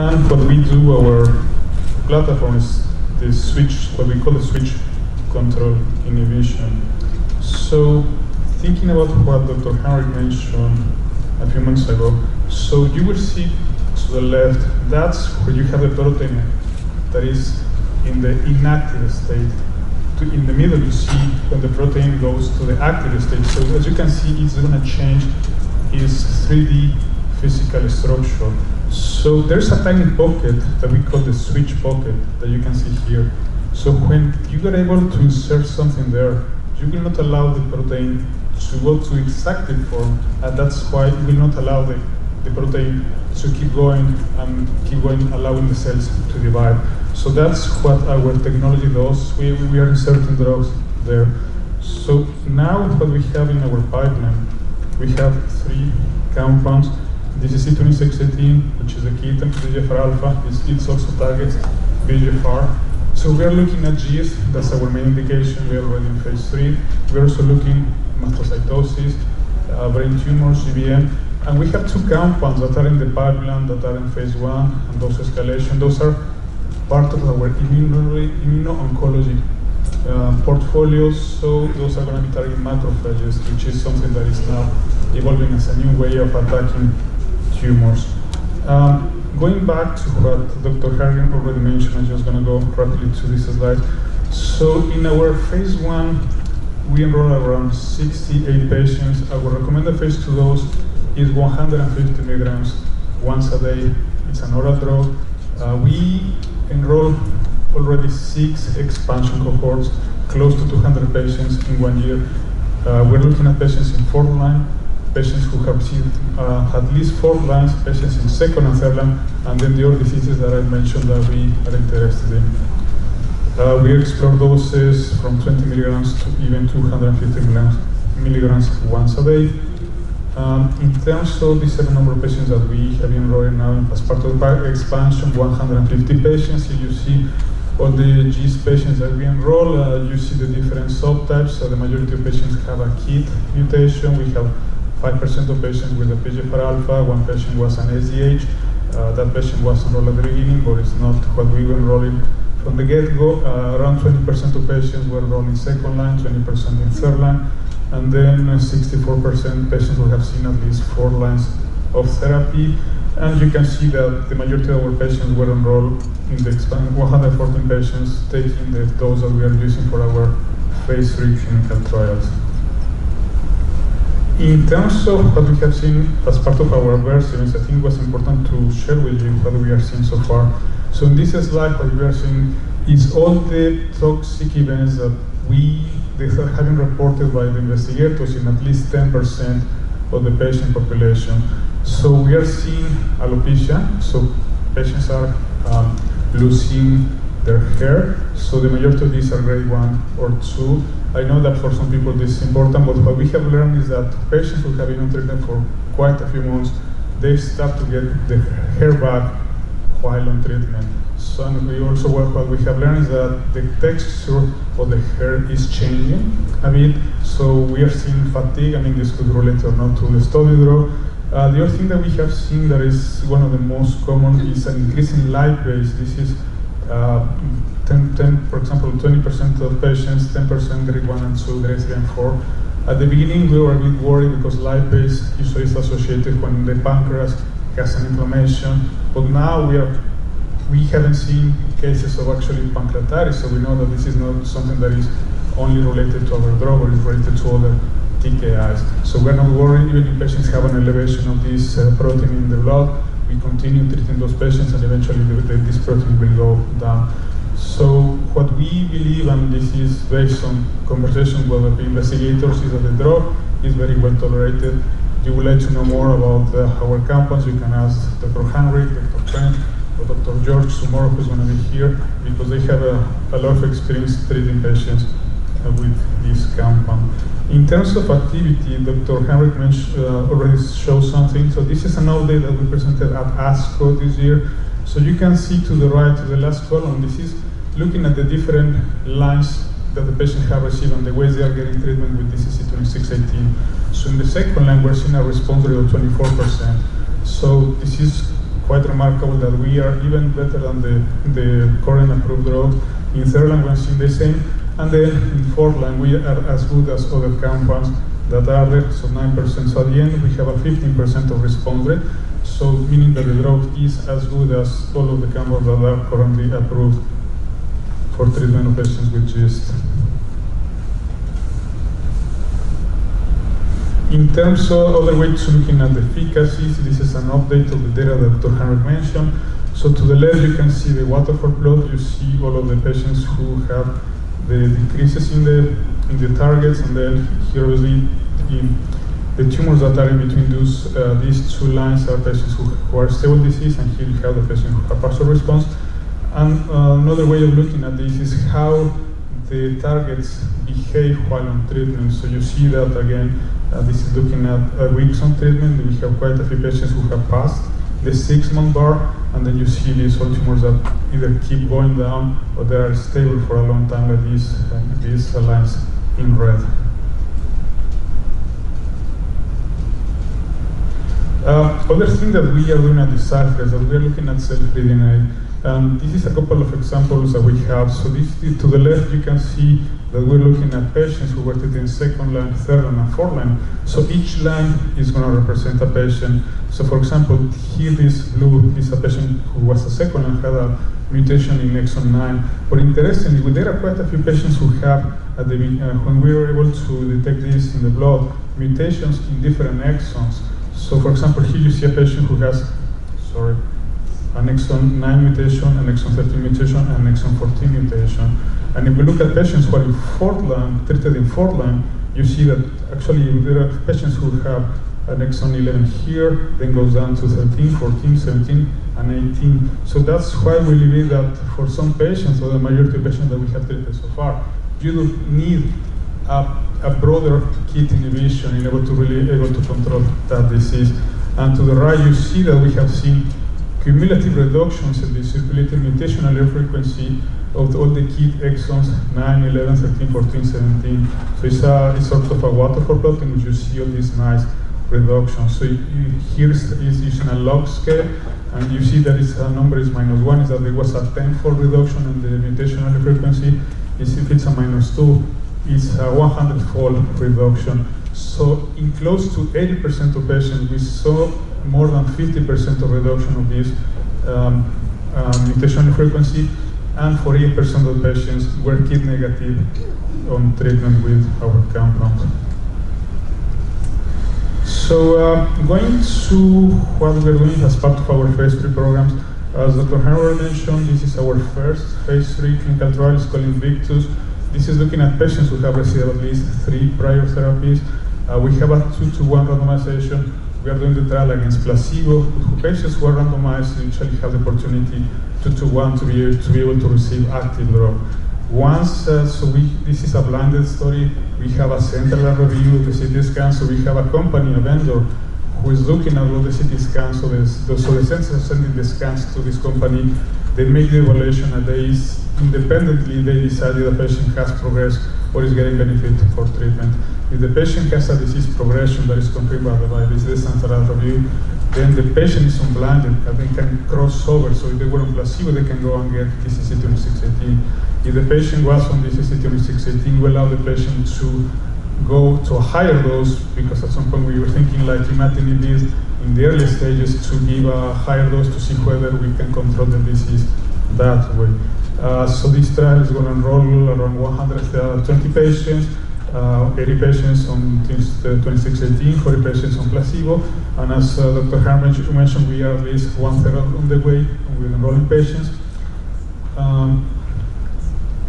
And what we do, our platform is the switch, what we call the switch control inhibition. So thinking about what Dr. Heinrich mentioned a few months ago, so you will see to the left, that's where you have a protein that is in the inactive state. In the middle, you see when the protein goes to the active state. So as you can see, it's going to change its 3D physical structure. So there's a tiny pocket that we call the switch pocket that you can see here. So when you are able to insert something there, you will not allow the protein to go to its active form, and that's why it will not allow the, the protein to keep going and keep going, allowing the cells to divide. So that's what our technology does. We, we are inserting drugs there. So now what we have in our pipeline, we have three compounds. This is C2618, which is a key PDGFR alpha. It's, it also targets VEGFR. So we are looking at GIST, that's our main indication. We are already in phase three. We're also looking mastocytosis, uh, brain tumors, GBM, and we have two compounds that are in the pipeline that are in phase one and dose escalation. Those are part of our immuno-oncology uh, portfolio, so those are going to be targeting macrophages, which is something that is now evolving as a new way of attacking tumors. Um, going back to what Dr. Hargan already mentioned, I'm just going to go rapidly to this slide. So in our phase one, we enrolled around 68 patients. Our recommended phase two dose is 150 milligrams once a day. It's an oral drug. Uh, we enrolled already six expansion cohorts, close to 200 patients in one year. Uh, we're looking at patients in fourth line, patients who have received uh, at least four lines, patients in second and third line, and then the other diseases that I mentioned that we are interested in. Uh, we explore doses from 20 milligrams to even 250 milligrams, milligrams once a day. Um, in terms of the certain number of patients that we have enrolled now as part of the expansion, 150 patients. Here you see all the GIST patients that we enroll. Uh, you see the different subtypes. So the majority of patients have a KIT mutation. We have 5% of patients with a PDGFR alpha. One patient was an SDH. Uh, that patient was enrolled at the beginning, but it's not what we were enrolling from the get-go. Uh, around 20% of patients were enrolled in second line, 20% in third line and then 64% patients will have seen at least four lines of therapy. And you can see that the majority of our patients were enrolled in the expand 114 patients taking the dose that we are using for our phase three clinical trials. In terms of what we have seen as part of our versions, I think it was important to share with you what we are seeing so far. So in this slide, what we are seeing is all the toxic events that we have been reported by the investigators in at least 10% of the patient population. So we are seeing alopecia, so patients are um, losing their hair. So the majority of these are grade one or two. I know that for some people this is important, but what we have learned is that patients who have been on treatment for quite a few months, they start to get the hair back while on treatment. So and we also what we have learned is that the texture of the hair is changing a bit. So we are seeing fatigue. I mean, this could relate or not to the study drug. Uh, the other thing that we have seen that is one of the most common is an increase in lipase. This is uh, 10, 10, for example, 20% of patients, 10% grade 1 and 2, grade 3 and 4. At the beginning, we were a bit worried because lipase usually is associated when the pancreas has an inflammation, but now we are we haven't seen cases of actually pancreatitis, so we know that this is not something that is only related to our drug or is related to other TKIs. So we're not worried, even if patients have an elevation of this uh, protein in the blood, we continue treating those patients and eventually the, the, this protein will go down. So what we believe, and this is based on conversation with the investigators, is that the drug is very well tolerated. You would like to know more about uh, our compounds, you can ask Dr. Heinrich, Dr. Trent, Dr. George tomorrow who's going to be here because they have a, a lot of experience treating patients uh, with this compound. In terms of activity, Dr. Heinrich uh, already showed something. So this is an update that we presented at ASCO this year. So you can see to the right, to the last column, this is looking at the different lines that the patient have received and the ways they are getting treatment with DCC2618. So in the second line, we're seeing a response rate of 24%. So this is quite remarkable that we are even better than the, the current approved drug. In third line, we're seeing the same. And then in fourth line, we are as good as other compounds that are there, so 9%. So at the end, we have a 15% of response rate. So meaning that the drug is as good as all of the compounds that are currently approved for treatment of patients with GIST. In terms of other ways to looking at the efficacy, this is an update of the data that Dr. Heinrich mentioned. So to the left, you can see the waterfall plot. You see all of the patients who have the decreases in the in the targets, and then here obviously in the tumors that are in between those uh, these two lines are patients who, who, are stable disease, and here you have the patients who have partial response. And uh, another way of looking at this is how the targets behave while on treatment. So you see that again, uh, this is looking at uh, weeks on treatment. We have quite a few patients who have passed the six-month bar, and then you see these solid tumors that either keep going down or they are stable for a long time, like these, uh, these lines in red. Uh, other thing that we are doing at the is that we are looking at cell-free Um, this is a couple of examples that we have. So this to the left, you can see that we're looking at patients who were treated in second line, third line, and fourth line. So each line is going to represent a patient. So for example, here this blue is a patient who was a second line, had a mutation in exon 9. But interestingly, there are quite a few patients who have, at the, uh, when we were able to detect this in the blood, mutations in different exons. So for example, here you see a patient who has, sorry, an exon 9 mutation, an exon 13 mutation, and an exon 14 mutation. And if we look at patients who are in fourth line, treated in fourth line, you see that actually there are patients who have an exon 11 here, then goes down to 13, 14, 17, and 18. So that's why we believe that for some patients, or the majority of patients that we have treated so far, you do need a, a broader KIT inhibition in order to really able to control that disease. And to the right, you see that we have seen cumulative reductions in the circulating mutation allele frequency of all the key exons 9, 11, 13, 14, 17. So it's, a, it's sort of a waterfall plot in which you see all these nice reductions. So you, here is using a log scale, and you see that its a number is minus 1, is that there was a tenfold reduction in the mutation allele frequency. Is if it's a minus 2, it's a 100-fold reduction. So in close to 80% of patients, we saw more than 50% of reduction of this um, um, mutation frequency, and 48% of patients were KIT negative on treatment with our compound. So uh, going to what we're doing as part of our phase three programs, as Dr. Howard mentioned, this is our first phase three clinical trial, it's called Invictus. This is looking at patients who have received at least three prior therapies. Uh, we have a two to one randomization we are doing the trial against placebo. Patients who are randomized usually have the opportunity to, to one to be, to be able to receive active drug. Once, uh, so we, this is a blinded study, we have a central review of the CT scan, so we have a company, a vendor, who is looking at all the CT scans, so, so the centers are sending the scans to this company, they make the evaluation and they independently they decide if the patient has progressed or is getting benefit for treatment. If the patient has a disease progression that is confirmed by the, by this central review, then the patient is unblinded and they can cross over. So if they were on placebo, they can go and get DCC 2618. If the patient was on DCC 2618, we allow the patient to go to a higher dose because at some point we were thinking like imatinib is in the early stages to give a higher dose to see whether we can control the disease that way. Uh, so this trial is going to enroll around 120 patients uh, 80 patients on 2618, 40 patients on placebo, and as uh, Dr. Harman mentioned, we are at least one third on the way with enrolling patients. Um,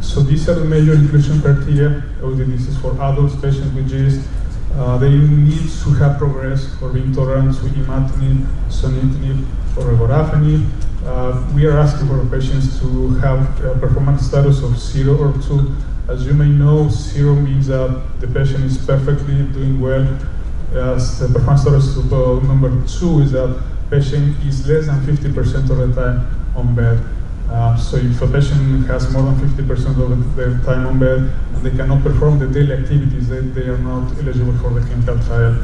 so these are the major inclusion criteria. Obviously, this is for adults, patients with GIST. Uh, they need to have progressed or be tolerant to imatinib, sunitinib, or regorafenib. Uh, we are asking for patients to have a performance status of zero or two as you may know, zero means that the patient is perfectly doing well. As the performance status number two is that patient is less than 50% of the time on bed. Um, so if a patient has more than 50% of their time on bed they cannot perform the daily activities, then they are not eligible for the clinical trial.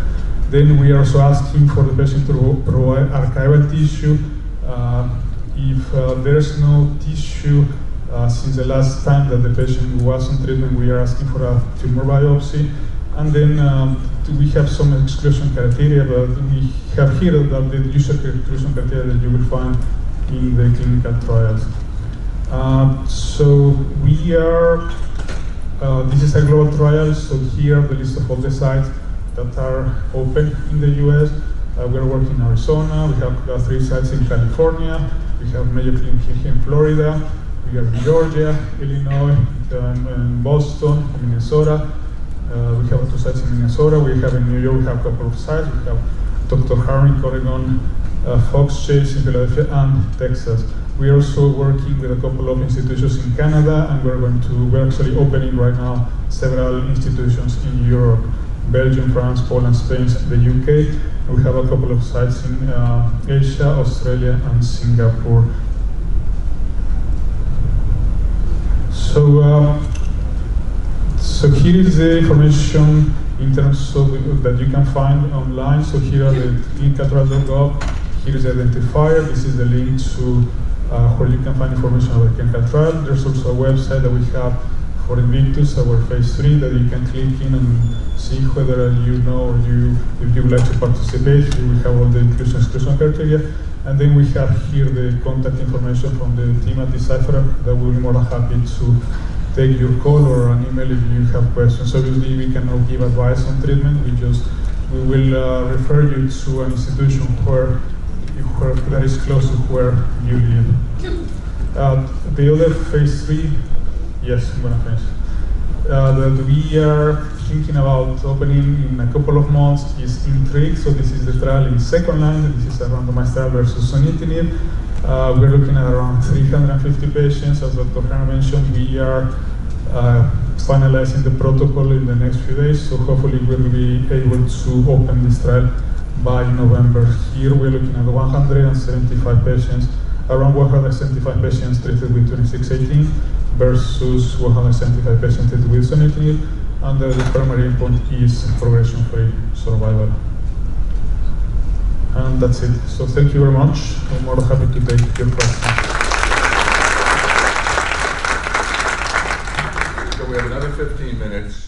Then we are also asking for the patient to provide archival tissue Uh, if uh, there's no tissue uh, since the last time that the patient was on treatment, we are asking for a tumor biopsy. And then um, we have some exclusion criteria, but we have here that the usual exclusion criteria that you will find in the clinical trials. Uh, so we are, uh, this is a global trial, so here the list of all the sites that are open in the US. Uh, we're working in Arizona, we have uh, three sites in California, we have Mayo Clinic in Florida, we have Georgia, Illinois, and Boston, Minnesota. Uh, we have two sites in Minnesota, we have in New York, we have a couple of sites, we have Dr. Harry, Oregon, uh, Fox Chase in Philadelphia, and Texas. We're also working with a couple of institutions in Canada, and we're going to, we're actually opening right now several institutions in Europe. Belgium, France, Poland, Spain, the UK. We have a couple of sites in uh, Asia, Australia, and Singapore. So, uh, so here is the information in terms of that you can find online. So here are the clinicaltrials.gov. Here is the identifier. This is the link to uh, where you can find information about trial. There's also a website that we have for Invictus, our phase three, that you can click in and see whether you know or you, if you would like to participate. We have all the inclusion exclusion criteria. And then we have here the contact information from the team at Deciphera that will be more than happy to take your call or an email if you have questions. Obviously, we cannot give advice on treatment. We just we will uh, refer you to an institution where, where that is close to where you live. Uh, the other phase three Yes, gonna finish. Uh, that we are thinking about opening in a couple of months is INTRIGUE. So this is the trial in second line. This is a randomized trial versus sunitinib. Uh, we're looking at around 350 patients. As Dr. Hanna mentioned, we are uh, finalizing the protocol in the next few days. So hopefully we'll be able to open this trial by November. Here we're looking at 175 patients, around 175 patients treated with 2618 versus 175 patients treated with sunitinib, and the primary endpoint is progression-free survival. And that's it. So thank you very much. I'm more happy to take your questions. So we have another 15 minutes.